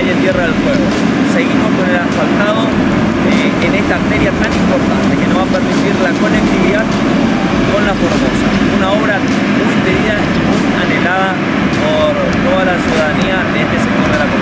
calle Tierra del Fuego. Seguimos con el asfaltado eh, en esta arteria tan importante que nos va a permitir la conectividad con la Formosa. Una obra muy pedida y muy anhelada por toda la ciudadanía de este sector de la comunidad.